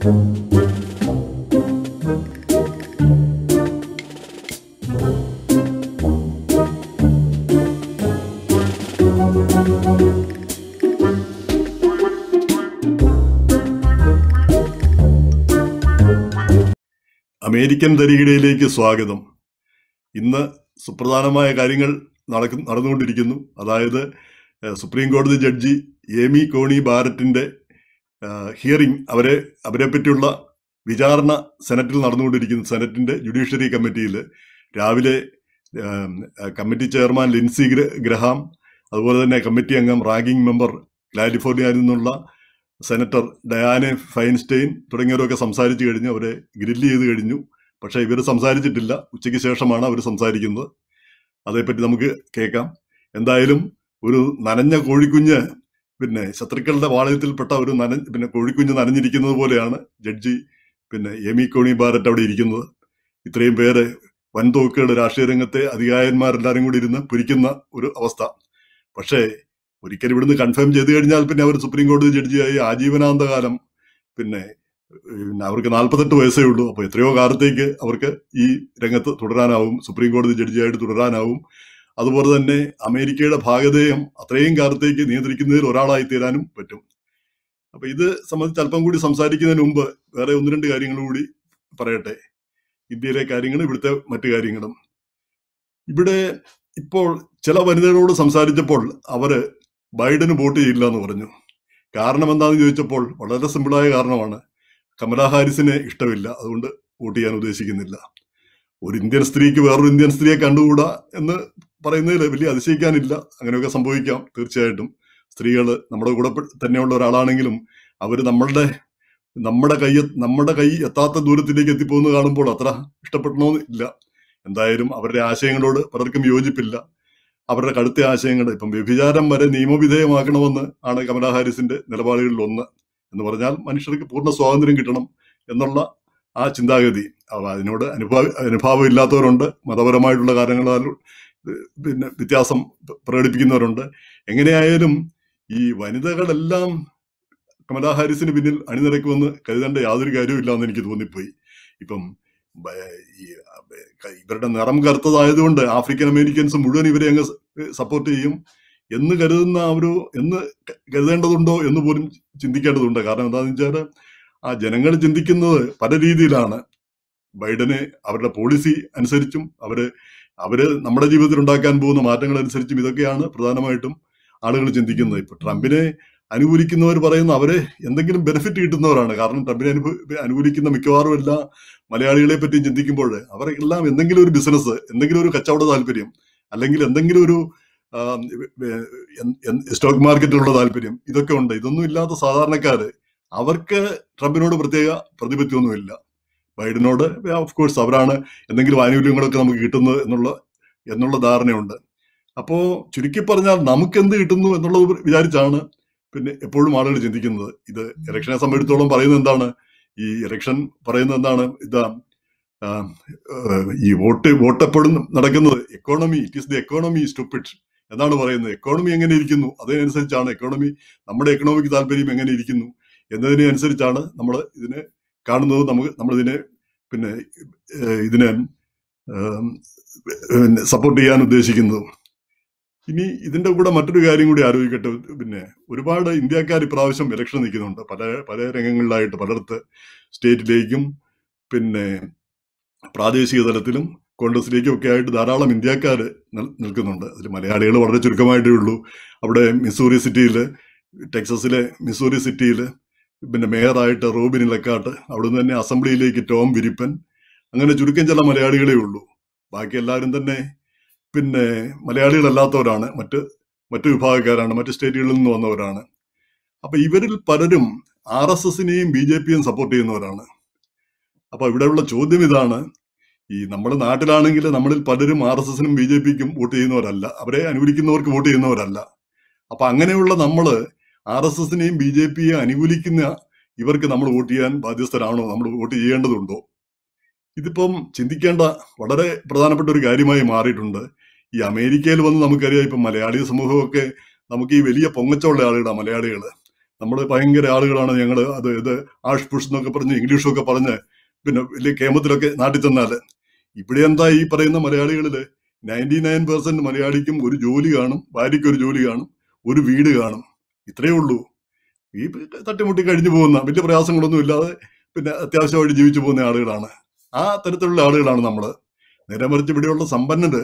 American തരികിടയിലേക്ക് സ്വാഗതം. ഇന്ന് സുപ്രധാനമായ കാര്യങ്ങൾ നടക്കു നടന്നുകൊണ്ടിരിക്കുന്നു. അതായത് സുപ്രീം കോടതി ജഡ്ജി എമി കോണി ബാരറ്റിന്റെ ഹിയറിംഗ് അവരെ അവരെ പറ്റിയുള്ള വിചാരണ സെനറ്റിൽ നടന്നുകൊണ്ടിരിക്കുന്ന സെനറ്റിന്റെ ജുഡീഷ്യറി കമ്മിറ്റിയിൽ രാവിലെ കമ്മിറ്റി ചെയർമാൻ ലിൻസി ഗ്ര- ഗ്രഹാം അതുപോലെ തന്നെ കമ്മിറ്റി അംഗം റാഗിംഗ് മെമ്പർ കാലിഫോർണിയയിൽ നിന്നുള്ള സെനറ്റർ ഡയാനെ ഫൈൻസ്റ്റൈൻ തുടങ്ങിയവരൊക്കെ സംസാരിച്ചു കഴിഞ്ഞു അവരെ ഗ്രില്ല് ചെയ്ത് കഴിഞ്ഞു. പക്ഷേ ഇവർ സംസാരിച്ചിട്ടില്ല. ഉച്ചയ്ക്ക് ശേഷമാണ് അവർ സംസാരിക്കുന്നത്. അതേപ്പറ്റി നമുക്ക് കേൾക്കാം. എന്തായാലും ഒരു നനഞ്ഞ കോഴിക്കുഞ്ഞ് പിന്നെ ശത്രുക്കളുടെ വാളയത്തിൽപ്പെട്ട ഒരു നന പിന്നെ കോഴിക്കുഞ്ഞ് നനഞ്ഞിരിക്കുന്നത് പോലെയാണ് ജഡ്ജി പിന്നെ എമി കോണി ബാരറ്റ് അവിടെ ഇരിക്കുന്നത്. ഇത്രയും പേര് വൻതോക്കുകളുടെ രാഷ്ട്രീയ രംഗത്തെ അധികാരന്മാരെല്ലാരും കൂടി ഇരുന്ന് പുരിക്കുന്ന ഒരു അവസ്ഥ. പക്ഷേ ഒരിക്കൽ ഇവിടുന്ന് കൺഫേം ചെയ്ത് കഴിഞ്ഞാൽ പിന്നെ അവർ സുപ്രീം കോടതി ജഡ്ജിയായി ആജീവനാന്ത കാലം പിന്നെ പിന്നെ അവർക്ക് നാൽപ്പത്തെട്ട് വയസ്സേ ഉള്ളൂ. അപ്പോൾ എത്രയോ കാലത്തേക്ക് അവർക്ക് ഈ രംഗത്ത് തുടരാനാവും. സുപ്രീം കോടതി ജഡ്ജിയായിട്ട് തുടരാനാവും. അതുപോലെ തന്നെ അമേരിക്കയുടെ ഭാഗധേയം അത്രയും കാലത്തേക്ക് നിയന്ത്രിക്കുന്നതിൽ ഒരാളായി തീരാനും പറ്റും. അപ്പൊ ഇത് സംബന്ധിച്ച് അല്പം കൂടി സംസാരിക്കുന്നതിന് മുമ്പ് വേറെ ഒന്ന് രണ്ട് കാര്യങ്ങൾ കൂടി പറയട്ടെ. ഇന്ത്യയിലെ കാര്യങ്ങളും ഇവിടുത്തെ മറ്റു കാര്യങ്ങളും. ഇവിടെ ഇപ്പോൾ ചില വനിതകളോട് സംസാരിച്ചപ്പോൾ അവർ ബൈഡന് വോട്ട് ചെയ്യില്ല എന്ന് പറഞ്ഞു. കാരണം എന്താണെന്ന് ചോദിച്ചപ്പോൾ വളരെ സിമ്പിളായ കാരണമാണ്. കമലാ ഹാരിസിനെ ഇഷ്ടമില്ല. അതുകൊണ്ട് വോട്ട് ചെയ്യാൻ ഉദ്ദേശിക്കുന്നില്ല. ഒരു ഇന്ത്യൻ സ്ത്രീക്ക് വേറൊരു ഇന്ത്യൻ സ്ത്രീയെ കണ്ടുകൂടാ എന്ന് പറയുന്നതിൽ വലിയ അതിശയിക്കാനില്ല. അങ്ങനെയൊക്കെ സംഭവിക്കാം തീർച്ചയായിട്ടും. സ്ത്രീകൾ നമ്മുടെ കൂടെ തന്നെയുള്ള ഒരാളാണെങ്കിലും അവർ നമ്മളുടെ നമ്മുടെ കൈ നമ്മുടെ കൈ എത്താത്ത ദൂരത്തിലേക്ക് എത്തിപ്പോകുന്നത് കാണുമ്പോൾ അത്ര ഇഷ്ടപ്പെടണമെന്ന് ഇല്ല എന്തായാലും അവരുടെ ആശയങ്ങളോട് പലർക്കും യോജിപ്പില്ല. അവരുടെ കടുത്ത ആശയങ്ങൾ ഇപ്പം വ്യഭിചാരം വരെ നിയമവിധേയമാക്കണമെന്ന് ആണ് കമലാ ഹാരിസിന്റെ നിലപാടുകളിൽ ഒന്ന് എന്ന് പറഞ്ഞാൽ മനുഷ്യർക്ക് പൂർണ സ്വാതന്ത്ര്യം കിട്ടണം എന്നുള്ള ആ ചിന്താഗതി. അതിനോട് അനുഭാവ അനുഭാവം ഇല്ലാത്തവരുണ്ട് മതപരമായിട്ടുള്ള കാരണങ്ങളാൽ ഏഹ് പിന്നെ വ്യത്യാസം പ്രകടിപ്പിക്കുന്നവരുണ്ട്. എങ്ങനെയായാലും ഈ വനിതകളെല്ലാം കമലാ ഹാരിസിന് പിന്നിൽ അണിനിരക്കുമെന്ന് കരുതേണ്ട യാതൊരു കാര്യവും ഇല്ലാന്ന് എനിക്ക് തോന്നിപ്പോയി. ഇപ്പം ഇവരുടെ നിറം കറുത്തതായതുകൊണ്ട് ആഫ്രിക്കൻ അമേരിക്കൻസ് മുഴുവൻ ഇവരെ അങ്ങ് സപ്പോർട്ട് ചെയ്യും. എന്ന് കരുതുന്ന ഒരു എന്ന് കരുതേണ്ടതുണ്ടോ എന്ന് പോലും ചിന്തിക്കേണ്ടതുണ്ട്. കാരണം എന്താണെന്ന് വെച്ചാൽ ആ ജനങ്ങൾ ചിന്തിക്കുന്നത് പല രീതിയിലാണ്. ബൈഡന് അവരുടെ പോളിസി അനുസരിച്ചും അവർ അവർ നമ്മുടെ ജീവിതത്തിൽ ഉണ്ടാക്കാൻ പോകുന്ന മാറ്റങ്ങൾ അനുസരിച്ചും ഇതൊക്കെയാണ് പ്രധാനമായിട്ടും ആളുകൾ ചിന്തിക്കുന്നത്. ഇപ്പൊ ട്രംപിനെ അനുകൂലിക്കുന്നവർ പറയുന്ന അവരെ എന്തെങ്കിലും ബെനിഫിറ്റ് കിട്ടുന്നവരാണ്. കാരണം ട്രംപിനെ അനുഭവ അനുകൂലിക്കുന്ന മിക്കവാറും എല്ലാ മലയാളികളെ പറ്റിയും ചിന്തിക്കുമ്പോൾ അവർക്കെല്ലാം എന്തെങ്കിലും ഒരു ബിസിനസ് എന്തെങ്കിലും ഒരു കച്ചവട താല്പര്യം അല്ലെങ്കിൽ എന്തെങ്കിലും ഒരു സ്റ്റോക്ക് മാർക്കറ്റിലുള്ള താല്പര്യം ഇതൊക്കെ ഉണ്ട്. ഇതൊന്നും ഇല്ലാത്ത സാധാരണക്കാര് അവർക്ക് ട്രംപിനോട് പ്രത്യേക പ്രതിപത്തിയൊന്നുമില്ല ബൈഡനോട് ഓഫ് കോഴ്സ് അവരാണ് എന്തെങ്കിലും ആനുകൂല്യങ്ങളൊക്കെ നമുക്ക് കിട്ടുന്നത് എന്നുള്ള എന്നുള്ള ധാരണയുണ്ട്. അപ്പോൾ ചുരുക്കി പറഞ്ഞാൽ നമുക്ക് എന്ത് കിട്ടുന്നു എന്നുള്ളത് വിചാരിച്ചാണ് പിന്നെ എപ്പോഴും ആളുകൾ ചിന്തിക്കുന്നത്. ഇത് ഇലക്ഷനെ സംബന്ധിച്ചിടത്തോളം പറയുന്നത് എന്താണ്? ഈ ഇലക്ഷൻ പറയുന്നത് എന്താണ്? ഇതാ ഈ വോട്ട് വോട്ട് എപ്പോഴും നടക്കുന്നത് economy it is the economy stupid എന്നാണ് പറയുന്നത്. എക്കോണമി എങ്ങനെ ഇരിക്കുന്നു? അതിനനുസരിച്ചാണ് എക്കോണമി നമ്മുടെ എക്കണോമിക് താല്പര്യം എങ്ങനെ ഇരിക്കുന്നു? എന്നതിനനുസരിച്ചാണ് നമ്മൾ ഇതിനെ കാണുന്നത് നമുക്ക് നമ്മൾ ഇതിനെ പിന്നെ ഇതിനെ സപ്പോർട്ട് ചെയ്യാൻ ഉദ്ദേശിക്കുന്നത്. ഇനി ഇതിന്റെ കൂടെ മറ്റൊരു കാര്യം കൂടി ആലോചിക്കട്ടെ. പിന്നെ ഒരുപാട് ഇന്ത്യക്കാർ ഇപ്രാവശ്യം ഇലക്ഷൻ നിൽക്കുന്നുണ്ട്. പല പല രംഗങ്ങളിലായിട്ട് പലയിടത്ത് സ്റ്റേറ്റിലേക്കും പിന്നെ പ്രാദേശിക തലത്തിലും കോൺഗ്രസിലേക്കും ഒക്കെ ആയിട്ട് ധാരാളം ഇന്ത്യക്കാർ നിൽക്കുന്നുണ്ട്. അതിൽ മലയാളികൾ വളരെ ചുരുക്കമായിട്ടേ ഉള്ളൂ. അവിടെ മിസൂറി സിറ്റിയിൽ ടെക്സസിലെ മിസൂറി സിറ്റിയിൽ പിന്നെ മേയറായിട്ട് റോബിൻ ഇലക്കാട്ട് അവിടുന്ന് തന്നെ അസംബ്ലിയിലേക്ക് ടോം വിരിപ്പൻ അങ്ങനെ ചുരുക്കം ചില മലയാളികളേ ഉള്ളൂ. ബാക്കി എല്ലാവരും തന്നെ പിന്നെ മലയാളികളല്ലാത്തവരാണ് മറ്റ് മറ്റു വിഭാഗക്കാരാണ് മറ്റ് സ്റ്റേറ്റുകളിൽ നിന്ന് വന്നവരാണ്. അപ്പൊ ഇവരിൽ പലരും ആർ എസ് എസിനെയും ബി ജെ പിയും സപ്പോർട്ട് ചെയ്യുന്നവരാണ്. അപ്പൊ ഇവിടെയുള്ള ചോദ്യം ഇതാണ് ഈ നമ്മുടെ നാട്ടിലാണെങ്കിൽ നമ്മളിൽ പലരും ആർ എസ് എസിനും ബി ജെ പിക്കും വോട്ട് ചെയ്യുന്നവരല്ല അവരെ അനുവദിക്കുന്നവർക്ക് വോട്ട് ചെയ്യുന്നവരല്ല. അപ്പൊ അങ്ങനെയുള്ള നമ്മൾ ആർ എസ് എസിനെയും ബി ജെ പിയെ അനുകൂലിക്കുന്ന ഇവർക്ക് നമ്മൾ വോട്ട് ചെയ്യാൻ ബാധ്യസ്ഥരാണോ? നമ്മൾ വോട്ട് ചെയ്യേണ്ടതുണ്ടോ? ഇതിപ്പം ചിന്തിക്കേണ്ട വളരെ പ്രധാനപ്പെട്ട ഒരു കാര്യമായി മാറിയിട്ടുണ്ട്. ഈ അമേരിക്കയിൽ വന്ന് നമുക്കറിയാം ഇപ്പം മലയാളി സമൂഹമൊക്കെ നമുക്ക് ഈ വലിയ പൊങ്ങച്ചമുള്ള ആളുകളാണ് മലയാളികൾ നമ്മൾ ഭയങ്കര ആളുകളാണ് ഞങ്ങൾ അത് ഇത് ആഷ് പുഷ് എന്നൊക്കെ പറഞ്ഞ് ഇംഗ്ലീഷൊക്കെ പറഞ്ഞ് പിന്നെ വലിയ കേമത്തിലൊക്കെ നാട്ടിൽ ചെന്നാൽ ഇവിടെ എന്താ ഈ പറയുന്ന മലയാളികളിൽ നയന്റി നയൻ പെർസെന്റ് മലയാളിക്കും ഒരു ജോലി കാണും ഭാര്യയ്ക്ക് ഒരു ജോലി കാണും ഒരു വീട് കാണും. ഇത്രയേ ഉള്ളൂ. ഈ തട്ടിമുട്ടി കഴിഞ്ഞു പോകുന്ന വലിയ പ്രയാസങ്ങളൊന്നും ഇല്ലാതെ പിന്നെ അത്യാവശ്യമായിട്ട് ജീവിച്ചു പോകുന്ന ആളുകളാണ്. ആ തരത്തിലുള്ള ആളുകളാണ് നമ്മൾ നേരെ മറിച്ച് ഇവിടെയുള്ള സമ്പന്നര്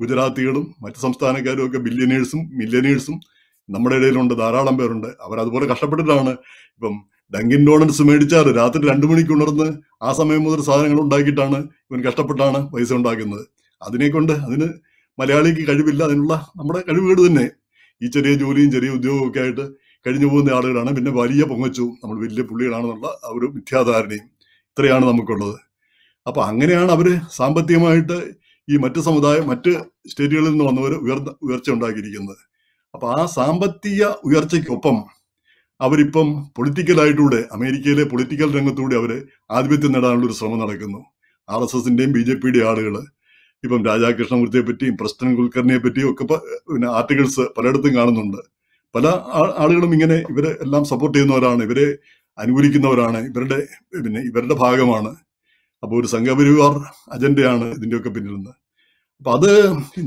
ഗുജറാത്തികളും മറ്റു സംസ്ഥാനക്കാരും ഒക്കെ ബില്യനേഴ്സും മില്യനേഴ്സും നമ്മുടെ ഇടയിലുണ്ട് ധാരാളം പേരുണ്ട്. അവർ അതുപോലെ കഷ്ടപ്പെട്ടിട്ടാണ് ഇപ്പം ഡങ്കിൻ ഡോണറ്റ്സ് മേടിച്ചാൽ രാത്രി രണ്ടു മണിക്ക് ഉണർന്ന് ആ സമയം മുതൽ സാധനങ്ങൾ ഉണ്ടാക്കിയിട്ടാണ് ഇവൻ കഷ്ടപ്പെട്ടാണ് പൈസ ഉണ്ടാക്കുന്നത്. അതിനെ കൊണ്ട് അതിന് മലയാളിക്ക് കഴിവില്ല അതിനുള്ള നമ്മുടെ കഴിവുകേട് തന്നെ. ഈ ചെറിയ ജോലിയും ചെറിയ ഉദ്യോഗവും ഒക്കെ ആയിട്ട് കഴിഞ്ഞു പോകുന്ന ആളുകളാണ്. പിന്നെ വലിയ പൊങ്ങച്ചു. നമ്മൾ വലിയ പുള്ളികളാണെന്നുള്ള ആ ഒരു മിഥ്യാധാരണയും ഇത്രയാണ് നമുക്കുള്ളത്. അപ്പോൾ അങ്ങനെയാണ് അവർ സാമ്പത്തികമായിട്ട് ഈ മറ്റ് സമുദായം മറ്റ് സ്റ്റേറ്റുകളിൽ നിന്ന് വന്നവർ ഉയർന്ന ഉയർച്ച ഉണ്ടാക്കിയിരിക്കുന്നത്. അപ്പോൾ ആ സാമ്പത്തിക ഉയർച്ചയ്ക്കൊപ്പം അവരിപ്പം പൊളിറ്റിക്കലായിട്ടൂടെ അമേരിക്കയിലെ പൊളിറ്റിക്കൽ രംഗത്തൂടെ അവർ ആധിപത്യം നേടാനുള്ള ഒരു ശ്രമം നടക്കുന്നു. ആർ എസ് എസിന്റെയും ബി ജെ പിയുടെയും ആളുകൾ ഇപ്പം രാജാകൃഷ്ണമൂർത്തിയെ പറ്റിയും പ്രസ്റ്റൻ കുൽക്കർണിയെ പറ്റിയും ഒക്കെ പിന്നെ ആർട്ടിക്കിൾസ് പലയിടത്തും കാണുന്നുണ്ട്. പല ആളുകളും ഇങ്ങനെ ഇവരെ എല്ലാം സപ്പോർട്ട് ചെയ്യുന്നവരാണ് ഇവരെ അനുകൂലിക്കുന്നവരാണ് ഇവരുടെ പിന്നെ ഇവരുടെ ഭാഗമാണ്. അപ്പോൾ ഒരു സംഘപരിവാർ അജണ്ടയാണ് ഇതിന്റെയൊക്കെ പിന്നിൽ നിന്ന് അപ്പൊ അത്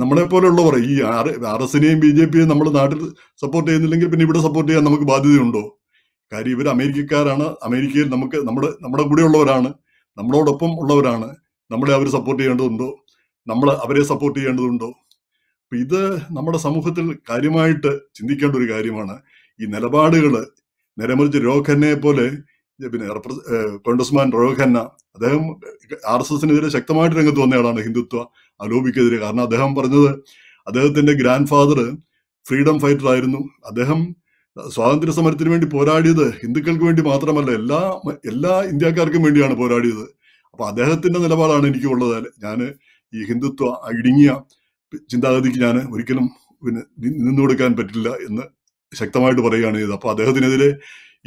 നമ്മളെ പോലെയുള്ളവർ ഈ ആർ ആർ എസിനെയും ബി ജെ പിയെയും നമ്മുടെ നാട്ടിൽ സപ്പോർട്ട് ചെയ്യുന്നില്ലെങ്കിൽ പിന്നെ ഇവിടെ സപ്പോർട്ട് ചെയ്യാൻ നമുക്ക് ബാധ്യതയുണ്ടോ? കാര്യം ഇവർ അമേരിക്കക്കാരാണ്. അമേരിക്കയിൽ നമുക്ക് നമ്മുടെ നമ്മുടെ കൂടെയുള്ളവരാണ്. നമ്മളോടൊപ്പം ഉള്ളവരാണ്. നമ്മളെ അവർ സപ്പോർട്ട് ചെയ്യേണ്ടതുണ്ടോ? നമ്മൾ അവരെ സപ്പോർട്ട് ചെയ്യേണ്ടതുണ്ടോ? അപ്പൊ ഇത് നമ്മുടെ സമൂഹത്തിൽ കാര്യമായിട്ട് ചിന്തിക്കേണ്ട ഒരു കാര്യമാണ്. ഈ നിലപാടുകൾ നിലമറിച്ച് രോഹന്നെ പോലെ പിന്നെ കോൺഗ്രസ്മാൻ രോഖന്ന അദ്ദേഹം ആർ എസ് എസിനെതിരെ ശക്തമായിട്ട് രംഗത്ത് വന്നയാളാണ് ഹിന്ദുത്വ അലോപിക്കെതിരെ കാരണം അദ്ദേഹം പറഞ്ഞത് അദ്ദേഹത്തിന്റെ ഗ്രാൻഡ് ഫാദർ ഫ്രീഡം ഫൈറ്റർ ആയിരുന്നു. അദ്ദേഹം സ്വാതന്ത്ര്യ സമരത്തിന് വേണ്ടി പോരാടിയത് ഹിന്ദുക്കൾക്ക് വേണ്ടി മാത്രമല്ല എല്ലാ എല്ലാ ഇന്ത്യക്കാർക്കും വേണ്ടിയാണ് പോരാടിയത്. അപ്പൊ അദ്ദേഹത്തിന്റെ നിലപാടാണ് എനിക്കുള്ളത്. ഞാൻ ഈ ഹിന്ദുത്വ ഇടുങ്ങിയ ചിന്താഗതിക്ക് ഞാൻ ഒരിക്കലും പിന്നെ നിന്നു കൊടുക്കാൻ പറ്റില്ല എന്ന് ശക്തമായിട്ട് പറയുകയാണ് ചെയ്തത്. അപ്പൊ അദ്ദേഹത്തിനെതിരെ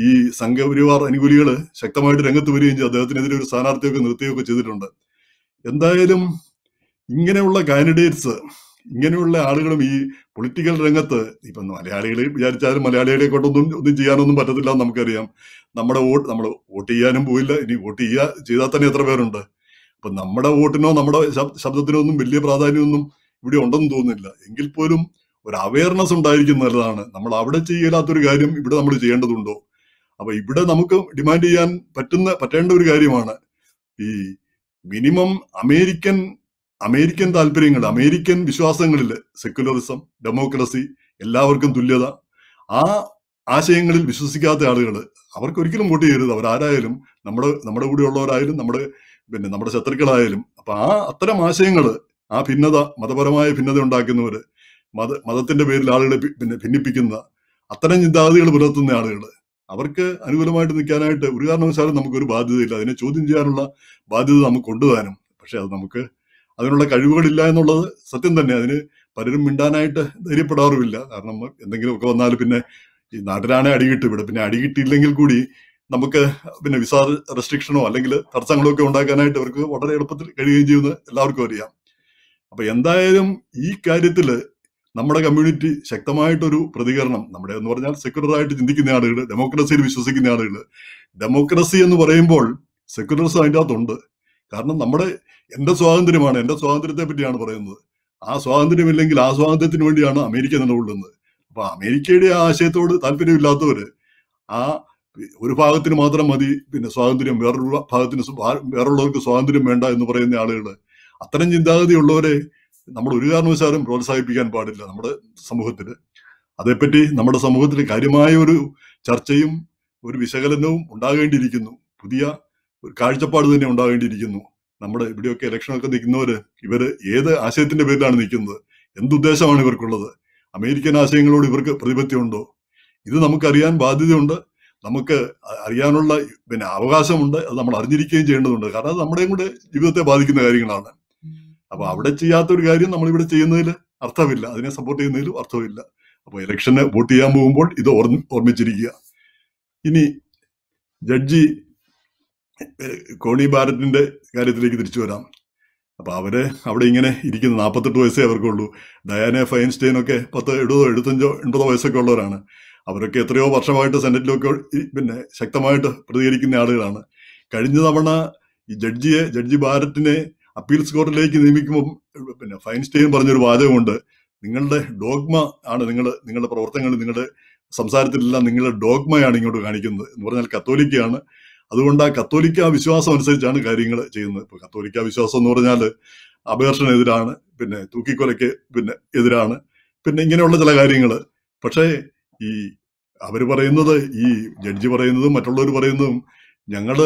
ഈ സംഘപരിവാർ അനുകൂലികൾ ശക്തമായിട്ട് രംഗത്ത് വരികയും ചെയ്തു. അദ്ദേഹത്തിനെതിരെ ഒരു സ്ഥാനാർത്ഥിയൊക്കെ നിർത്തുകയൊക്കെ ചെയ്തിട്ടുണ്ട്. എന്തായാലും ഇങ്ങനെയുള്ള കാൻഡിഡേറ്റ്സ് ഇങ്ങനെയുള്ള ആളുകളും ഈ പൊളിറ്റിക്കൽ രംഗത്ത് ഇപ്പം മലയാളികളെ വിചാരിച്ചാലും മലയാളികളെ കൊണ്ടൊന്നും ഒന്നും ചെയ്യാനൊന്നും പറ്റത്തില്ല നമുക്കറിയാം. നമ്മുടെ വോട്ട് നമ്മൾ വോട്ട് ചെയ്യാനും പോയില്ല ഇനി വോട്ട് ചെയ്യുക ചെയ്താൽ തന്നെ എത്ര പേരുണ്ട്? അപ്പൊ നമ്മുടെ വോട്ടിനോ നമ്മുടെ ശബ്ദത്തിനോ ഒന്നും വലിയ പ്രാധാന്യമൊന്നും ഇവിടെ ഉണ്ടെന്ന് തോന്നുന്നില്ല. എങ്കിൽ പോലും ഒരു അവയർനെസ് ഉണ്ടായിരിക്കും നല്ലതാണ്. നമ്മൾ അവിടെ ചെയ്യലാത്തൊരു കാര്യം ഇവിടെ നമ്മൾ ചെയ്യേണ്ടതുണ്ടോ? അപ്പൊ ഇവിടെ നമുക്ക് ഡിമാൻഡ് ചെയ്യാൻ പറ്റുന്ന പറ്റേണ്ട ഒരു കാര്യമാണ് ഈ മിനിമം അമേരിക്കൻ അമേരിക്കൻ താല്പര്യങ്ങൾ അമേരിക്കൻ വിശ്വാസങ്ങളിൽ സെക്യുലറിസം ഡെമോക്രസി എല്ലാവർക്കും തുല്യത. ആ ആശയങ്ങളിൽ വിശ്വസിക്കാത്ത ആളുകൾ അവർക്ക് ഒരിക്കലും വോട്ട് ചെയ്യരുത്. അവരാരായാലും നമ്മുടെ നമ്മുടെ കൂടെ ഉള്ളവരായാലും നമ്മുടെ പിന്നെ നമ്മുടെ ശത്രുക്കളായാലും അപ്പൊ ആ അത്തരം ആശയങ്ങൾ ആ ഭിന്നത മതപരമായ ഭിന്നത ഉണ്ടാക്കുന്നവര് മത മതത്തിന്റെ പേരിൽ ആളുകളെ പിന്നെ ഭിന്നിപ്പിക്കുന്ന അത്തരം ചിന്താഗതികൾ പുലർത്തുന്ന ആളുകൾ അവർക്ക് അനുകൂലമായിട്ട് നിൽക്കാനായിട്ട് ഒരു കാരണവശാലും നമുക്കൊരു ബാധ്യതയില്ല. അതിനെ ചോദ്യം ചെയ്യാനുള്ള ബാധ്യത നമുക്ക് കൊണ്ടുവരാനും പക്ഷെ അത് നമുക്ക് അതിനുള്ള കഴിവുകളില്ല എന്നുള്ളത് സത്യം തന്നെ. അതിന് പലരും മിണ്ടാനായിട്ട് ധൈര്യപ്പെടാറുമില്ല. കാരണം എന്തെങ്കിലുമൊക്കെ വന്നാൽ പിന്നെ ഈ നാട്ടിലാണെ അടികിട്ടും. ഇവിടെ പിന്നെ അടികിട്ടിയില്ലെങ്കിൽ കൂടി നമുക്ക് പിന്നെ വിസ റെസ്ട്രിക്ഷനോ അല്ലെങ്കിൽ തടസ്സങ്ങളോ ഒക്കെ ഉണ്ടാക്കാനായിട്ട് അവർക്ക് വളരെ എളുപ്പത്തിൽ കഴിയുകയും ചെയ്യുമെന്ന് എല്ലാവർക്കും അറിയാം. അപ്പൊ എന്തായാലും ഈ കാര്യത്തിൽ നമ്മുടെ കമ്മ്യൂണിറ്റി ശക്തമായിട്ടൊരു പ്രതികരണം നമ്മുടെ എന്ന് പറഞ്ഞാൽ സെക്യുലർ ആയിട്ട് ചിന്തിക്കുന്ന ആളുകൾ ഡെമോക്രസിയിൽ വിശ്വസിക്കുന്ന ആളുകൾ ഡെമോക്രസി എന്ന് പറയുമ്പോൾ സെക്യുലറിസം അതിന്റെ അകത്തുണ്ട് കാരണം നമ്മുടെ എന്റെ സ്വാതന്ത്ര്യമാണ് എന്റെ സ്വാതന്ത്ര്യത്തെ പറ്റിയാണ് പറയുന്നത്. ആ സ്വാതന്ത്ര്യമില്ലെങ്കിൽ ആ സ്വാതന്ത്ര്യത്തിന് വേണ്ടിയാണ് അമേരിക്ക നിലകൊള്ളുന്നത്. അപ്പൊ അമേരിക്കയുടെ ആ ആശയത്തോട് താല്പര്യമില്ലാത്തവര് ആ ഒരു ഭാഗത്തിന് മാത്രം മതി പിന്നെ സ്വാതന്ത്ര്യം വേറൊരു ഭാഗത്തിന് വേറുള്ളവർക്ക് സ്വാതന്ത്ര്യം വേണ്ട എന്ന് പറയുന്ന ആളുകൾ അത്തരം ചിന്താഗതി ഉള്ളവരെ നമ്മൾ ഒരു കാരണവശാലും പ്രോത്സാഹിപ്പിക്കാൻ പാടില്ല നമ്മുടെ സമൂഹത്തിൽ അതേപ്പറ്റി നമ്മുടെ സമൂഹത്തിൽ കാര്യമായ ഒരു ചർച്ചയും ഒരു വിശകലനവും ഉണ്ടാകേണ്ടിയിരിക്കുന്നു. പുതിയ ഒരു കാഴ്ചപ്പാട് തന്നെ ഉണ്ടാകേണ്ടിയിരിക്കുന്നു. നമ്മുടെ ഇവിടെയൊക്കെ ഇലക്ഷനൊക്കെ നിൽക്കുന്നവര് ഇവർ ഏത് ആശയത്തിന്റെ പേരിലാണ് നിൽക്കുന്നത്? എന്തുദ്ദേശമാണ് ഇവർക്കുള്ളത്? അമേരിക്കൻ ആശയങ്ങളോട് ഇവർക്ക് പ്രതിപത്യമുണ്ടോ ഇത് നമുക്കറിയാൻ ബാധ്യതയുണ്ട്. നമുക്ക് അറിയാനുള്ള പിന്നെ അവകാശമുണ്ട് അത് നമ്മൾ അറിഞ്ഞിരിക്കുകയും ചെയ്യേണ്ടതുണ്ട്. കാരണം അത് നമ്മുടെയും കൂടെ ജീവിതത്തെ ബാധിക്കുന്ന കാര്യങ്ങളാണ്. അപ്പൊ അവിടെ ചെയ്യാത്ത ഒരു കാര്യം നമ്മൾ ഇവിടെ ചെയ്യുന്നതിൽ അർത്ഥമില്ല. അതിനെ സപ്പോർട്ട് ചെയ്യുന്നതിലും അർത്ഥമില്ല. അപ്പൊ ഇലക്ഷന് വോട്ട് ചെയ്യാൻ പോകുമ്പോൾ ഇത് ഓർമ്മിച്ചിരിക്കുക. ഇനി ജഡ്ജി കോണി ഭാരതിന്റെ കാര്യത്തിലേക്ക് തിരിച്ചു വരാം. അപ്പൊ അവർ അവിടെ ഇങ്ങനെ ഇരിക്കുന്ന. നാൽപ്പത്തെട്ട് വയസ്സേ അവർക്കുള്ളൂ. ഡയാന ഫൈൻസ്റ്റൈൻ ഒക്കെ പത്ത് എഴുപതോ എഴുപത്തഞ്ചോ എൺപതോ വയസ്സൊക്കെ ഉള്ളവരാണ്. അവരൊക്കെ എത്രയോ വർഷമായിട്ട് സെനറ്റിലൊക്കെ പിന്നെ ശക്തമായിട്ട് പ്രതികരിക്കുന്ന ആളുകളാണ്. കഴിഞ്ഞ തവണ ഈ ജഡ്ജിയെ ജഡ്ജി ഭാരത്തിനെ അപ്പീൽസ് കോർട്ടിലേക്ക് നിയമിക്കുമ്പോൾ പിന്നെ ഫൈൻസ്റ്റൈൻ പറഞ്ഞൊരു വാചകമുണ്ട്. നിങ്ങളുടെ ഡോഗ്മ ആണ് നിങ്ങൾ നിങ്ങളുടെ പ്രവർത്തനങ്ങൾ നിങ്ങളുടെ സംസാരത്തിലെല്ലാം നിങ്ങളുടെ ഡോഗ്മയാണ് ഇങ്ങോട്ട് കാണിക്കുന്നത് എന്ന് പറഞ്ഞാൽ കത്തോലിക്കയാണ്. അതുകൊണ്ട് ആ കത്തോലിക്ക വിശ്വാസം അനുസരിച്ചാണ് കാര്യങ്ങൾ ചെയ്യുന്നത്. ഇപ്പൊ കത്തോലിക്ക വിശ്വാസം എന്ന് പറഞ്ഞാൽ അപകർഷനെതിരാണ് പിന്നെ തൂക്കിക്കൊലയ്ക്ക് പിന്നെ എതിരാണ് പിന്നെ ഇങ്ങനെയുള്ള ചില കാര്യങ്ങൾ പക്ഷേ ഈ അവർ പറയുന്നത് ഈ ജഡ്ജി പറയുന്നതും മറ്റുള്ളവർ പറയുന്നതും ഞങ്ങൾ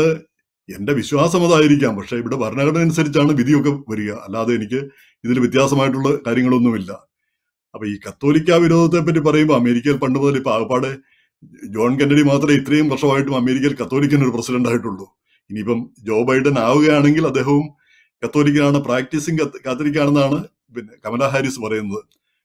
എന്റെ വിശ്വാസം അതായിരിക്കാം. പക്ഷെ ഇവിടെ ഭരണഘടന അനുസരിച്ചാണ് വിധിയൊക്കെ വരിക. അല്ലാതെ എനിക്ക് ഇതിൽ വ്യത്യാസമായിട്ടുള്ള കാര്യങ്ങളൊന്നുമില്ല. അപ്പൊ ഈ കത്തോലിക്ക വിരോധത്തെ പറ്റി പറയുമ്പോൾ അമേരിക്കയിൽ പണ്ട് മുതൽ ഇപ്പൊ ആകപ്പാട് ജോൺ കെന്നഡി മാത്രമേ ഇത്രയും വർഷമായിട്ടും അമേരിക്കയിൽ കത്തോലിക്കൻ ഒരു പ്രസിഡന്റ് ആയിട്ടുള്ളൂ. ഇനിയിപ്പം ജോ ബൈഡൻ ആവുകയാണെങ്കിൽ അദ്ദേഹവും കത്തോലിക്കനാണ് പ്രാക്ടീസിങ് കാത്തലിക്കാണെന്നാണ് പിന്നെ കമലാ ഹാരിസ് പറയുന്നത്.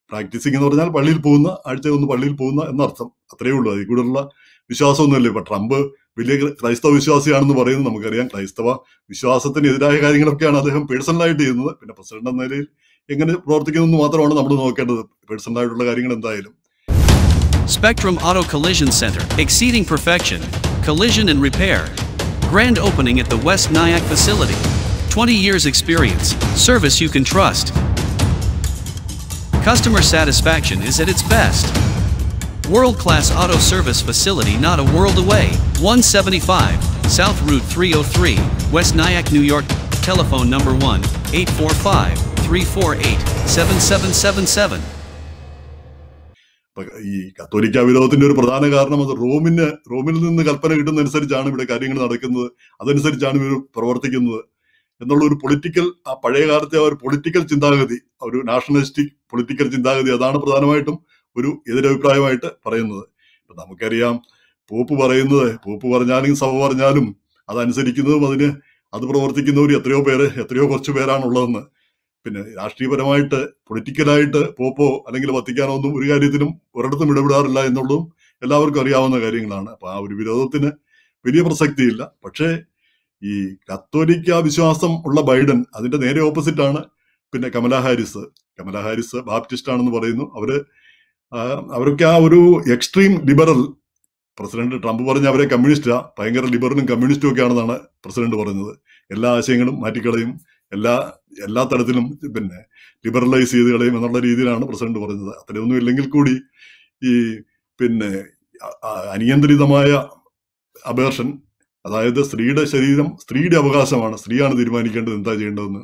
പ്രാക്ടീസിങ് എന്ന് പറഞ്ഞാൽ പള്ളിയിൽ പോകുന്ന ആഴ്ച ഒന്ന് പള്ളിയിൽ പോകുന്ന എന്നർത്ഥം. അത്രയേ ഉള്ളൂ. അതിൽ കൂടെയുള്ള വിശ്വാസമൊന്നുമില്ല ഇപ്പൊ. ട്രംപ് വലിയ ക്രൈസ്തവ വിശ്വാസിയാണെന്ന് പറയുന്നത് നമുക്കറിയാം. ക്രൈസ്തവ വിശ്വാസത്തിന് എതിരായ കാര്യങ്ങളൊക്കെയാണ് അദ്ദേഹം പേഴ്സണലായിട്ട് ചെയ്യുന്നത്. പിന്നെ പ്രസിഡന്റ് എന്ന നിലയിൽ എങ്ങനെ പ്രവർത്തിക്കുന്നു മാത്രമാണ് നമ്മൾ നോക്കേണ്ടത്. പേഴ്സണലായിട്ടുള്ള കാര്യങ്ങൾ എന്തായാലും. Spectrum Auto Collision Center, exceeding perfection, collision and repair. Grand opening at the West Nyack facility. 20 years experience, service you can trust. Customer satisfaction is at its best. World class auto service facility not a world away. 175 South Route 303, West Nyack, New York. Telephone number 1 845 348 7777. ഇപ്പൊ ഈ കത്തോലിക്ക വിരോധത്തിന്റെ ഒരു പ്രധാന കാരണം അത് റോമിന് റോമിൽ നിന്ന് കൽപ്പന കിട്ടുന്നതനുസരിച്ചാണ് ഇവിടെ കാര്യങ്ങൾ നടക്കുന്നത് അതനുസരിച്ചാണ് ഇവർ പ്രവർത്തിക്കുന്നത് എന്നുള്ള ഒരു പൊളിറ്റിക്കൽ ആ പഴയ കാലത്തെ ആ ഒരു പൊളിറ്റിക്കൽ ചിന്താഗതി ഒരു നാഷണലിസ്റ്റിക് പൊളിറ്റിക്കൽ ചിന്താഗതി അതാണ് പ്രധാനമായിട്ടും ഒരു എതിരഭിപ്രായമായിട്ട് പറയുന്നത്. ഇപ്പൊ നമുക്കറിയാം പോപ്പ് പറയുന്നത് പോപ്പ് പറഞ്ഞാലും സഭ പറഞ്ഞാലും അതനുസരിക്കുന്നതും അതിന് അത് പ്രവർത്തിക്കുന്നവർ എത്രയോ പേര് എത്രയോ കുറച്ച് പേരാണുള്ളതെന്ന്. പിന്നെ രാഷ്ട്രീയപരമായിട്ട് പൊളിറ്റിക്കലായിട്ട് പോപ്പോ അല്ലെങ്കിൽ വത്തിക്കാനോ ഒന്നും ഒരു കാര്യത്തിലും ഒരിടത്തും ഇടപെടാറില്ല എന്നുള്ളതും എല്ലാവർക്കും അറിയാവുന്ന കാര്യങ്ങളാണ്. അപ്പൊ ആ ഒരു വിരോധത്തിന് വലിയ പ്രസക്തിയില്ല. പക്ഷേ ഈ കത്തോലിക്ക വിശ്വാസം ഉള്ള ബൈഡൻ അതിന്റെ നേരെ ഓപ്പോസിറ്റ് ആണ്. പിന്നെ Kamala Harris. Kamala Harris Baptist ആണെന്ന് പറയുന്നു. അവർ അവരൊക്കെ ആ ഒരു എക്സ്ട്രീം ലിബറൽ പ്രസിഡന്റ് ട്രംപ് പറഞ്ഞ അവരെ കമ്മ്യൂണിസ്റ്റാ ഭയങ്കര ലിബറലും കമ്മ്യൂണിസ്റ്റും ഒക്കെ ആണെന്നാണ് പ്രസിഡന്റ് പറഞ്ഞത്. എല്ലാ ആശയങ്ങളും മാറ്റിക്കളയും. എല്ലാ എല്ലാ തരത്തിലും പിന്നെ ലിബറലൈസ് ചെയ്ത് കളയും എന്നുള്ള രീതിയിലാണ് പ്രസിഡന്റ് പറഞ്ഞത്. അത്രയൊന്നും ഇല്ലെങ്കിൽ കൂടി ഈ പിന്നെ അനിയന്ത്രിതമായ അബേർഷൻ അതായത് സ്ത്രീയുടെ ശരീരം സ്ത്രീയുടെ അവകാശമാണ്. സ്ത്രീയാണ് തീരുമാനിക്കേണ്ടത് എന്താ ചെയ്യേണ്ടതെന്ന്.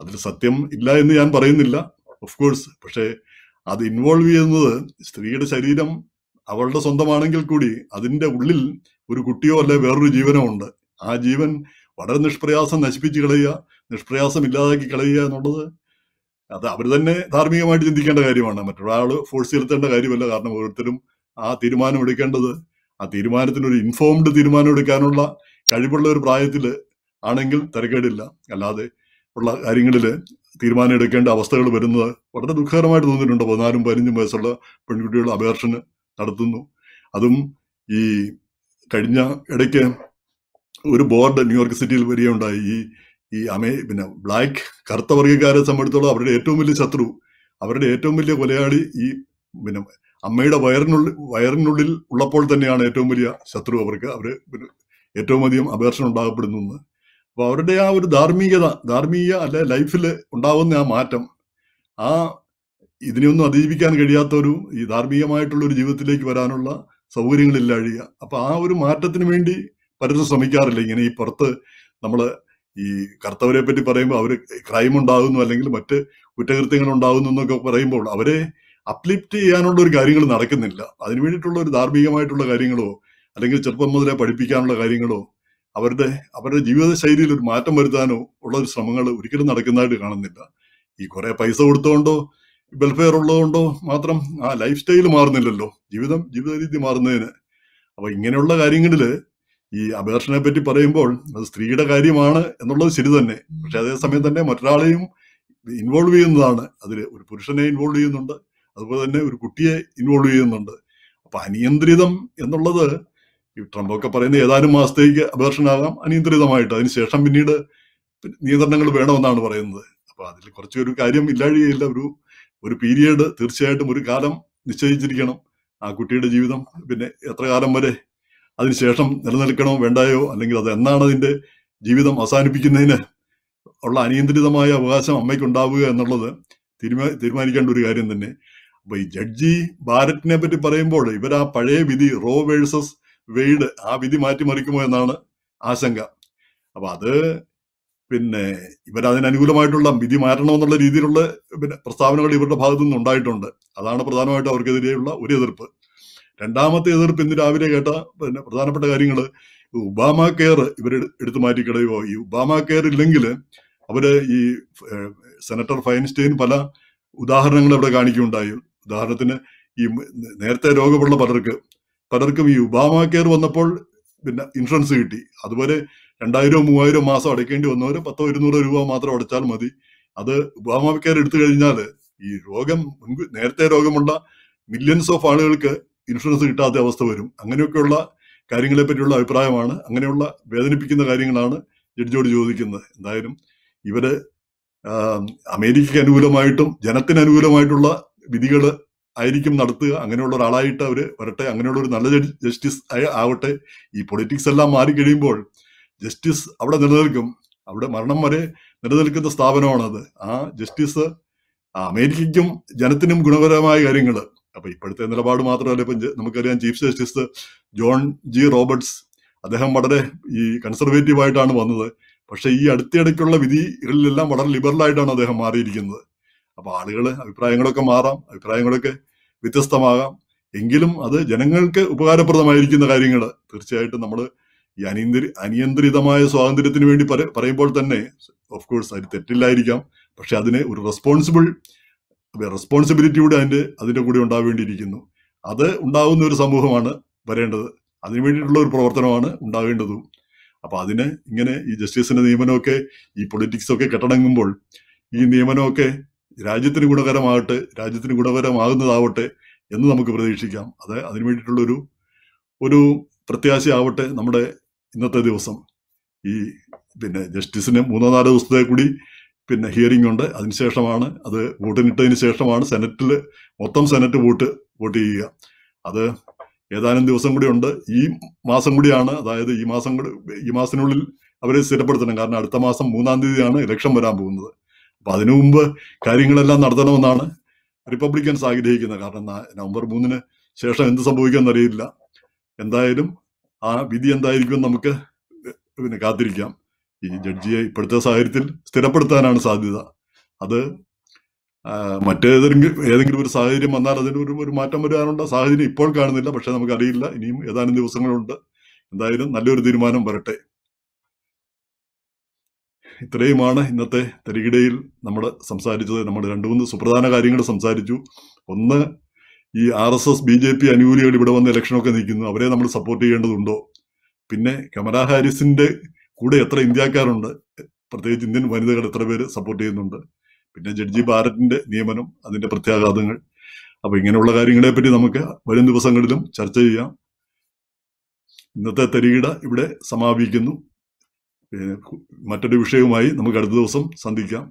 അതിൽ സത്യം ഇല്ല എന്ന് ഞാൻ പറയുന്നില്ല. ഓഫ് കോഴ്സ് പക്ഷേ അത് ഇൻവോൾവ് ചെയ്യുന്നത് സ്ത്രീയുടെ ശരീരം അവളുടെ സ്വന്തമാണെങ്കിൽ കൂടി അതിന്റെ ഉള്ളിൽ ഒരു കുട്ടിയോ അല്ലെ വേറൊരു ജീവനോ ഉണ്ട്. ആ ജീവൻ വളരെ നിഷ്പ്രയാസം നശിപ്പിച്ച് കളയുക നിഷ്പ്രയാസം ഇല്ലാതാക്കി കളയുക എന്നുള്ളത് അത് അവർ തന്നെ ധാർമ്മികമായിട്ട് ചിന്തിക്കേണ്ട കാര്യമാണ്. മറ്റൊരാൾ ഫോഴ്സ് ചെലുത്തേണ്ട കാര്യമല്ല. കാരണം ഓരോരുത്തരും ആ തീരുമാനം എടുക്കേണ്ടത് ആ തീരുമാനത്തിന് ഒരു ഇൻഫോംഡ് തീരുമാനം എടുക്കാനുള്ള കഴിവുള്ള ഒരു പ്രായത്തിൽ ആണെങ്കിൽ തിരക്കേടില്ല. അല്ലാതെ ഉള്ള കാര്യങ്ങളിൽ തീരുമാനം എടുക്കേണ്ട അവസ്ഥകൾ വരുന്നത് വളരെ ദുഃഖകരമായിട്ട് തോന്നിയിട്ടുണ്ട്. പതിനാലും പതിനഞ്ചും വയസ്സുള്ള പെൺകുട്ടികളുടെ അപേക്ഷന് നടത്തുന്നു. അതും ഈ കഴിഞ്ഞ ഇടയ്ക്ക് ഒരു ബോർഡ് ന്യൂയോർക്ക് സിറ്റിയിൽ വരികയുണ്ടായി ഈ ഈ അമേ പിന്നെ ബ്ലാക്ക് കറുത്ത വർഗക്കാരെ സംബന്ധിച്ചോളം അവരുടെ ഏറ്റവും വലിയ ശത്രു അവരുടെ ഏറ്റവും വലിയ കൊലയാളി ഈ പിന്നെ അമ്മയുടെ വയറിനുള്ളിൽ വയറിനുള്ളിൽ ഉള്ളപ്പോൾ തന്നെയാണ് ഏറ്റവും വലിയ ശത്രു അവർക്ക്. അവർ ഏറ്റവും അധികം അപേക്ഷ ഉണ്ടാകപ്പെടുന്നു അപ്പോൾ അപ്പൊ അവരുടെ ആ ഒരു ധാർമ്മികത ധാർമ്മിക അല്ലെ ലൈഫിൽ ഉണ്ടാകുന്ന ആ മാറ്റം ആ ഇതിനെയൊന്നും അതിജീവിക്കാൻ കഴിയാത്ത ഒരു ഈ ധാർമ്മികമായിട്ടുള്ള ഒരു ജീവിതത്തിലേക്ക് വരാനുള്ള സൗകര്യങ്ങളില്ലാഴിക അപ്പൊ ആ ഒരു മാറ്റത്തിന് വേണ്ടി പലരും ശ്രമിക്കാറില്ല. ഇങ്ങനെ ഈ പുറത്ത് നമ്മൾ ഈ കർത്തവരെ പറ്റി പറയുമ്പോൾ അവർ ക്രൈം ഉണ്ടാകുന്നു അല്ലെങ്കിൽ മറ്റ് കുറ്റകൃത്യങ്ങൾ ഉണ്ടാകുന്നു എന്നൊക്കെ പറയുമ്പോൾ അവരെ അപ്ലിഫ്റ്റ് ചെയ്യാനുള്ള ഒരു കാര്യങ്ങൾ നടക്കുന്നില്ല. അതിനു വേണ്ടിയിട്ടുള്ള ഒരു ധാർമ്മികമായിട്ടുള്ള കാര്യങ്ങളോ അല്ലെങ്കിൽ ചെറുപ്പം മുതലേ പഠിപ്പിക്കാനുള്ള കാര്യങ്ങളോ അവരുടെ അവരുടെ ജീവിത ശൈലിയിൽ ഒരു മാറ്റം വരുത്താനോ ഉള്ള ഒരു ശ്രമങ്ങൾ ഒരിക്കലും നടക്കുന്നതായിട്ട് കാണുന്നില്ല. ഈ കുറെ പൈസ കൊടുത്തുകൊണ്ടോ വെൽഫെയർ ഉള്ളതുകൊണ്ടോ മാത്രം ആ ലൈഫ് സ്റ്റൈൽ മാറുന്നില്ലല്ലോ. ജീവിതം ജീവിത രീതി മാറുന്നതിന്. അപ്പൊ ഇങ്ങനെയുള്ള കാര്യങ്ങളിൽ ഈ അപേക്ഷനെ പറ്റി പറയുമ്പോൾ അത് സ്ത്രീയുടെ കാര്യമാണ് എന്നുള്ളത് ശരി തന്നെ. പക്ഷെ അതേസമയം തന്നെ മറ്റൊരാളെയും ഇൻവോൾവ് ചെയ്യുന്നതാണ്. അതിൽ ഒരു പുരുഷനെ ഇൻവോൾവ് ചെയ്യുന്നുണ്ട്. അതുപോലെ തന്നെ ഒരു കുട്ടിയെ ഇൻവോൾവ് ചെയ്യുന്നുണ്ട്. അപ്പൊ അനിയന്ത്രിതം എന്നുള്ളത് ഈ ട്രംപൊക്കെ പറയുന്ന ഏതാനും മാസത്തേക്ക് അപേക്ഷനാകാം. അനിയന്ത്രിതമായിട്ട് അതിനുശേഷം പിന്നീട് നിയന്ത്രണങ്ങൾ വേണമെന്നാണ് പറയുന്നത്. അപ്പൊ അതിൽ കുറച്ചൊരു കാര്യം ഇല്ലാഴികയില്ല. ഒരു ഒരു പീരിയഡ് തീർച്ചയായിട്ടും ഒരു കാലം നിശ്ചയിച്ചിരിക്കണം ആ കുട്ടിയുടെ ജീവിതം. പിന്നെ എത്ര കാലം വരെ അതിനുശേഷം നിലനിൽക്കണോ വേണ്ടായോ? അല്ലെങ്കിൽ അത് എന്നാണ് അതിന്റെ ജീവിതം അവസാനിപ്പിക്കുന്നതിന് ഉള്ള അനിയന്ത്രിതമായ അവകാശം അമ്മയ്ക്ക് ഉണ്ടാവുക എന്നുള്ളത് തീരുമാ തീരുമാനിക്കേണ്ട ഒരു കാര്യം തന്നെ. അപ്പൊ ഈ ജഡ്ജി ബാരറ്റിനെ പറ്റി പറയുമ്പോൾ ഇവർ ആ പഴയ വിധി റോ വേഴ്സസ് വെയ്ഡ് ആ വിധി മാറ്റിമറിക്കുമോ എന്നാണ് ആശങ്ക. അപ്പൊ അത് പിന്നെ ഇവർ അതിനനുകൂലമായിട്ടുള്ള വിധി മാറ്റണമെന്നുള്ള രീതിയിലുള്ള പിന്നെ പ്രസ്താവനകൾ ഇവരുടെ ഭാഗത്തു നിന്ന് ഉണ്ടായിട്ടുണ്ട് അതാണ് പ്രധാനമായിട്ടും അവർക്കെതിരെയുള്ള ഒരു എതിർപ്പ്. രണ്ടാമത്തെ എതിർപ്പ് ഇന്ന് രാവിലെ കേട്ട പിന്നെ പ്രധാനപ്പെട്ട കാര്യങ്ങൾ ഒബാമ കെയർ ഇവർ എടുത്തു മാറ്റിക്കളയുമോ ഈ ഒബാമ കെയർ ഇല്ലെങ്കിൽ അവർ ഈ സെനറ്റർ ഫൈൻസ്റ്റൈൻ പല ഉദാഹരണങ്ങൾ ഇവിടെ കാണിക്കുകയുണ്ടായി. ഉദാഹരണത്തിന് ഈ നേരത്തെ രോഗമുള്ള പലർക്ക് പലർക്കും ഈ ഒബാമ കെയർ വന്നപ്പോൾ പിന്നെ ഇൻഷുറൻസ് കിട്ടി. അതുപോലെ രണ്ടായിരവും മൂവായിരവും മാസം അടയ്ക്കേണ്ടി വന്നവർ പത്തോ ഇരുന്നൂറോ രൂപ മാത്രം അടച്ചാൽ മതി. അത് ഒബാമ കെയർ എടുത്തു കഴിഞ്ഞാൽ ഈ രോഗം നേരത്തെ രോഗമുള്ള മില്യൻസ് ഓഫ് ആളുകൾക്ക് ഇൻഷുറൻസ് കിട്ടാത്ത അവസ്ഥ വരും. അങ്ങനെയൊക്കെയുള്ള കാര്യങ്ങളെ പറ്റിയുള്ള അഭിപ്രായമാണ്. അങ്ങനെയുള്ള വേദനിപ്പിക്കുന്ന കാര്യങ്ങളാണ് ജഡ്ജിയോട് ചോദിക്കുന്നത്. എന്തായാലും ഇവർ അമേരിക്കയ്ക്ക് അനുകൂലമായിട്ടും ജനത്തിന് അനുകൂലമായിട്ടുള്ള വിധികൾ ആയിരിക്കും നടത്തുക അങ്ങനെയുള്ള ഒരാളായിട്ട് അവർ വരട്ടെ അങ്ങനെയുള്ള ഒരു നല്ല ജസ്റ്റിസ് ആവട്ടെ. ഈ പൊളിറ്റിക്സ് എല്ലാം മാറിക്കഴിയുമ്പോൾ ജസ്റ്റിസ് അവിടെ നിലനിൽക്കും. അവിടെ മരണം വരെ നിലനിൽക്കുന്ന സ്ഥാപനമാണത്. ആ ജസ്റ്റിസ് അമേരിക്കയ്ക്കും ജനത്തിനും ഗുണപരമായ കാര്യങ്ങൾ അപ്പൊ ഇപ്പോഴത്തെ നിലപാട് മാത്രമല്ല ഇപ്പം നമുക്കറിയാം chief justice John G Roberts അദ്ദേഹം വളരെ ഈ കൺസർവേറ്റീവ് ആയിട്ടാണ് വന്നത്. പക്ഷേ ഈ അടുത്തിടയ്ക്കുള്ള വിധികളിലെല്ലാം വളരെ ലിബറൽ ആയിട്ടാണ് അദ്ദേഹം മാറിയിരിക്കുന്നത്. അപ്പൊ ആളുകൾ അഭിപ്രായങ്ങളൊക്കെ മാറാം അഭിപ്രായങ്ങളൊക്കെ വ്യത്യസ്തമാകാം. എങ്കിലും അത് ജനങ്ങൾക്ക് ഉപകാരപ്രദമായിരിക്കുന്ന കാര്യങ്ങൾ തീർച്ചയായിട്ടും നമ്മൾ ഈ അനിയന്ത്രി അനിയന്ത്രിതമായ സ്വാതന്ത്ര്യത്തിന് വേണ്ടി പറ- പറയുമ്പോൾ തന്നെ ഓഫ് കോഴ്സ് അത് തെറ്റില്ലായിരിക്കാം. പക്ഷെ അതിന് ഒരു റെസ്പോൺസിബിൾ റെസ്പോൺസിബിലിറ്റി കൂടെ അതിന്റെ അതിന്റെ കൂടെ ഉണ്ടാവേണ്ടിയിരിക്കുന്നു. അത് ഉണ്ടാകുന്ന ഒരു സമൂഹമാണ് വരേണ്ടത്. അതിനു വേണ്ടിയിട്ടുള്ള ഒരു പ്രവർത്തനമാണ് ഉണ്ടാകേണ്ടതും അപ്പൊ അതിന് ഇങ്ങനെ ഈ ജസ്റ്റിസിന്റെ നിയമനമൊക്കെ ഈ പൊളിറ്റിക്സ് ഒക്കെ കെട്ടടങ്ങുമ്പോൾ ഈ നിയമനമൊക്കെ രാജ്യത്തിന് ഗുണകരമാകട്ടെ രാജ്യത്തിന് ഗുണകരമാകുന്നതാവട്ടെ എന്ന് നമുക്ക് പ്രതീക്ഷിക്കാം. അത് അതിനു വേണ്ടിയിട്ടുള്ളൊരു ഒരു പ്രത്യാശയാവട്ടെ നമ്മുടെ ഇന്നത്തെ ദിവസം. ഈ പിന്നെ ജസ്റ്റിസിന് മൂന്നോ നാലോ ദിവസത്തെ കൂടി പിന്നെ ഹിയറിംഗ് ഉണ്ട്. അതിനുശേഷമാണ് അത് വോട്ടിനിട്ടതിന് ശേഷമാണ് സെനറ്റിൽ മൊത്തം സെനറ്റ് വോട്ട് വോട്ട് ചെയ്യുക. അത് ഏതാനും ദിവസം കൂടി ഉണ്ട്. ഈ മാസം കൂടിയാണ് അതായത് ഈ മാസം കൂടി ഈ മാസത്തിനുള്ളിൽ അവരെ സ്ഥിരപ്പെടുത്തണം. കാരണം അടുത്ത മാസം മൂന്നാം തീയതിയാണ് ഇലക്ഷൻ വരാൻ പോകുന്നത്. അപ്പൊ അതിനു മുമ്പ് കാര്യങ്ങളെല്ലാം നടത്തണമെന്നാണ് റിപ്പബ്ലിക്കൻസ് ആഗ്രഹിക്കുന്നത്. കാരണം നവംബർ മൂന്നിന് ശേഷം എന്ത് സംഭവിക്കുമെന്ന് അറിയില്ല എന്തായാലും ആ വിധി എന്തായിരിക്കും നമുക്ക് പിന്നെ കാത്തിരിക്കാം. ഈ ജഡ്ജിയെ ഇപ്പോഴത്തെ സാഹചര്യത്തിൽ സ്ഥിരപ്പെടുത്താനാണ് സാധ്യത. അത് മറ്റേതെങ്കിലും ഏതെങ്കിലും ഒരു സാഹചര്യം വന്നാൽ അതിന് ഒരു ഒരു മാറ്റം വരാനുള്ള സാഹചര്യം ഇപ്പോൾ കാണുന്നില്ല. പക്ഷെ നമുക്കറിയില്ല. ഇനിയും ഏതാനും ദിവസങ്ങളുണ്ട്. എന്തായാലും നല്ലൊരു തീരുമാനം വരട്ടെ. ഇത്രയുമാണ് ഇന്നത്തെ തരികിടയിൽ നമ്മൾ സംസാരിച്ചത്. നമ്മൾ രണ്ടു മൂന്ന് സുപ്രധാന കാര്യങ്ങൾ സംസാരിച്ചു. ഒന്ന് ഈ R S S B J P അനുകൂലികൾ ഇവിടെ വന്ന് ഇലക്ഷനൊക്കെ നിൽക്കുന്നു. അവരെ നമ്മൾ സപ്പോർട്ട് ചെയ്യേണ്ടതുണ്ടോ? പിന്നെ കമലാ ഹാരിസിന്റെ കൂടെ എത്ര ഇന്ത്യക്കാരുണ്ട്? പ്രത്യേകിച്ച് ഇന്ത്യൻ വനിതകൾ എത്ര പേര് സപ്പോർട്ട് ചെയ്യുന്നുണ്ട്? പിന്നെ ജഡ്ജി ഭാരതിന്റെ നിയമനം അതിന്റെ പ്രത്യാഘാതങ്ങൾ. അപ്പൊ ഇങ്ങനെയുള്ള കാര്യങ്ങളെ പറ്റി നമുക്ക് വരും ദിവസങ്ങളിലും ചർച്ച ചെയ്യാം. ഇന്നത്തെ തരികിട ഇവിടെ സമാപിക്കുന്നു. മറ്റൊരു വിഷയവുമായി നമുക്ക് അടുത്ത ദിവസം സന്ധിക്കാം.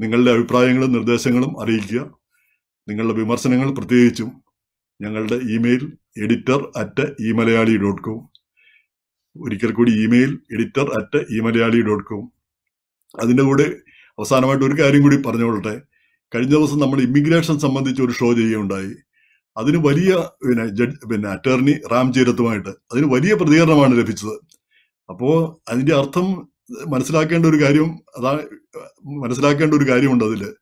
നിങ്ങളുടെ അഭിപ്രായങ്ങളും നിർദ്ദേശങ്ങളും അറിയിക്കുക. നിങ്ങളുടെ വിമർശനങ്ങൾ പ്രത്യേകിച്ചും ഞങ്ങളുടെ email editor at e Malayali dot com. ഒരിക്കൽ കൂടി email editor at e Malayali dot com. അതിന്റെ കൂടെ അവസാനമായിട്ട് ഒരു കാര്യം കൂടി പറഞ്ഞുകൊള്ളട്ടെ കഴിഞ്ഞ ദിവസം നമ്മൾ ഇമിഗ്രേഷൻ സംബന്ധിച്ച് ഒരു ഷോ ചെയ്യുകയുണ്ടായി. അതിന് വലിയ പിന്നെ ജഡ് പിന്നെ അറ്റോർണി റാം ചീരത്തുമായിട്ട് അതിന് വലിയ പ്രതികരണമാണ് ലഭിച്ചത്. അപ്പോ അതിന്റെ അർത്ഥം മനസ്സിലാക്കേണ്ട ഒരു കാര്യം അതാ മനസ്സിലാക്കേണ്ട ഒരു കാര്യമുണ്ട് അതിൽ.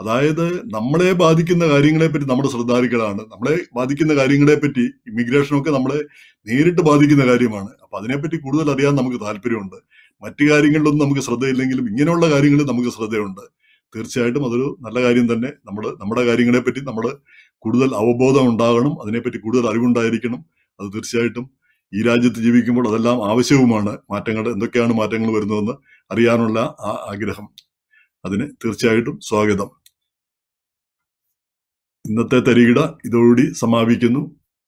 അതായത് നമ്മളെ ബാധിക്കുന്ന കാര്യങ്ങളെ പറ്റി നമ്മുടെ ശ്രദ്ധാലുക്കളാണ്. നമ്മളെ ബാധിക്കുന്ന കാര്യങ്ങളെ പറ്റി ഇമിഗ്രേഷനൊക്കെ നമ്മളെ നേരിട്ട് ബാധിക്കുന്ന കാര്യമാണ്. അപ്പൊ അതിനെപ്പറ്റി കൂടുതൽ അറിയാൻ നമുക്ക് താല്പര്യമുണ്ട്. മറ്റു കാര്യങ്ങളിലൊന്നും നമുക്ക് ശ്രദ്ധയില്ലെങ്കിലും ഇങ്ങനെയുള്ള കാര്യങ്ങളിൽ നമുക്ക് ശ്രദ്ധയുണ്ട്. തീർച്ചയായിട്ടും അതൊരു നല്ല കാര്യം തന്നെ. നമ്മൾ നമ്മുടെ കാര്യങ്ങളെ പറ്റി നമ്മൾ കൂടുതൽ അവബോധം ഉണ്ടാകണം. അതിനെപ്പറ്റി കൂടുതൽ അറിവുണ്ടായിരിക്കണം. അത് തീർച്ചയായിട്ടും ഈ രാജ്യത്ത് ജീവിക്കുമ്പോൾ അതെല്ലാം ആവശ്യവുമാണ് മാറ്റങ്ങൾ എന്തൊക്കെയാണ് മാറ്റങ്ങൾ വരുന്നതെന്ന് അറിയാനുള്ള ആ ആഗ്രഹം അതിന് തീർച്ചയായിട്ടും സ്വാഗതം ഇന്നത്തെ തരികിട ഇതോടുകൂടി സമാപിക്കുന്നു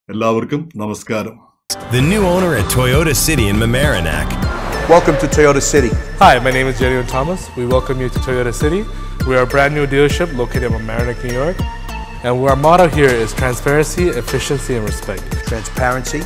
എല്ലാവർക്കും നമസ്കാരം The new owner at Toyota City in Mamaroneck. Welcome to Toyota City. Hi, my name is Jerry Thomas. We welcome you to Toyota City. We are a brand new dealership located in Mamaroneck, New York. And our motto here is transparency, efficiency, and respect. Transparency,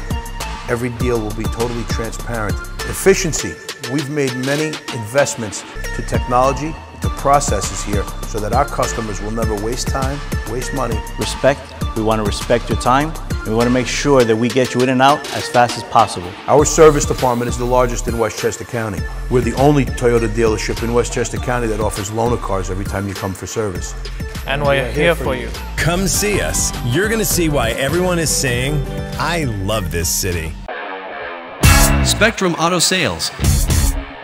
every deal will be totally transparent. Efficiency, we've made many investments to technology, to processes here, so that our customers will never waste time, waste money. respect. We want to respect your time, and we want to make sure that we get you in and out as fast as possible. Our service department is the largest in Westchester County. We're the only Toyota dealership in Westchester County that offers loaner cars every time you come for service. And we're here for you. Come see us. You're going to see why everyone is saying, I love this city. Spectrum Auto Sales.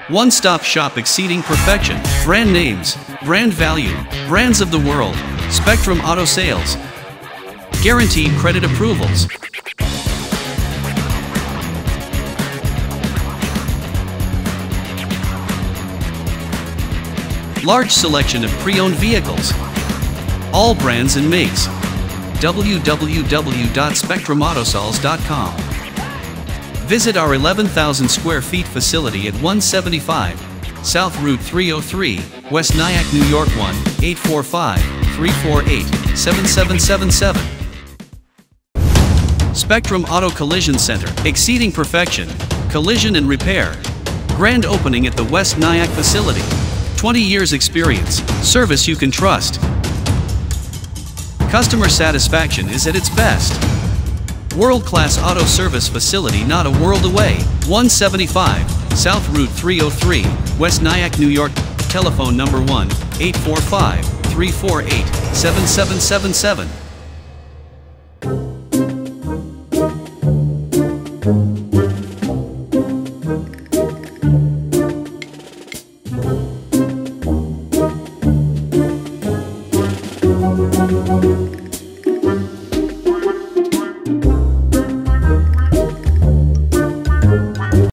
One stop shop exceeding perfection. Brand names, brand value, brands of the world. Spectrum Auto Sales. Guaranteed credit approvals. Large selection of pre owned vehicles. All brands and makes. www.spectrumautosols.com. Visit our 11,000 square feet facility at 175 South Route 303, West Nyack, New York 1 845 348 7777. Spectrum Auto Collision Center, exceeding perfection, collision and repair. Grand opening at the West Nyack facility. 20 years experience, service you can trust. Customer satisfaction is at its best. World class auto service facility not a world away. 175 South Route 303, West Nyack, New York. Telephone number 1 845 348 7777.